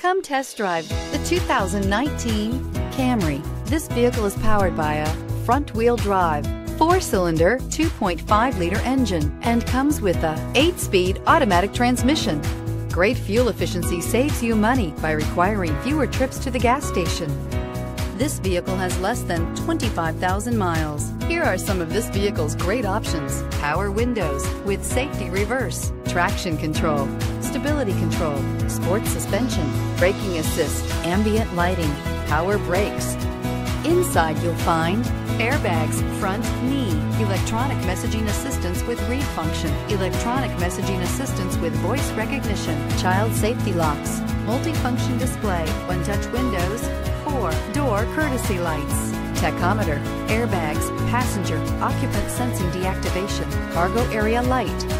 Come test drive the 2019 Camry. This vehicle is powered by a front-wheel drive, four-cylinder, 2.5-liter engine, and comes with a eight-speed automatic transmission. Great fuel efficiency saves you money by requiring fewer trips to the gas station. This vehicle has less than 25,000 miles. Here are some of this vehicle's great options. Power windows with safety reverse, traction control, stability control, sports suspension, braking assist, ambient lighting, power brakes. Inside you'll find airbags, front knee, electronic messaging assistance with read function, electronic messaging assistance with voice recognition, child safety locks, multifunction display, one-touch windows, four door courtesy lights, tachometer, airbags, passenger, occupant sensing deactivation, cargo area light.